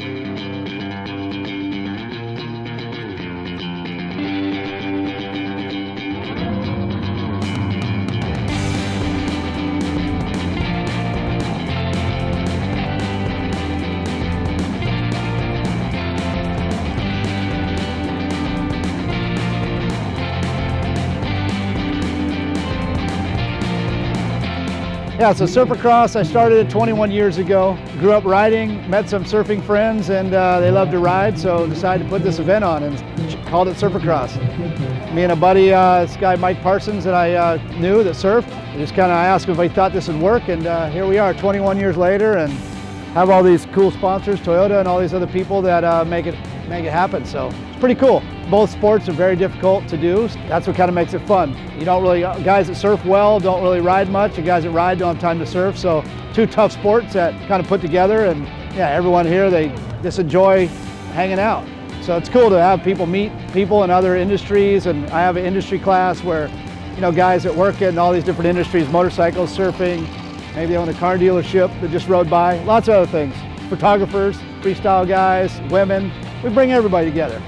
Thank you. Yeah, so Surfercross, I started it 21 years ago. Grew up riding, met some surfing friends, and uh, they love to ride, so decided to put this event on and called it Surfercross. Me and a buddy, uh, this guy Mike Parsons that I uh, knew that surfed, just kind of asked him if he thought this would work, and uh, here we are 21 years later and have all these cool sponsors, Toyota and all these other people that uh, make, it, make it happen, so it's pretty cool both sports are very difficult to do. That's what kind of makes it fun. You don't really, uh, guys that surf well don't really ride much, and guys that ride don't have time to surf. So two tough sports that kind of put together, and yeah, everyone here, they just enjoy hanging out. So it's cool to have people meet people in other industries, and I have an industry class where, you know, guys that work in all these different industries, motorcycles, surfing, maybe they own a car dealership that just rode by, lots of other things. Photographers, freestyle guys, women, we bring everybody together.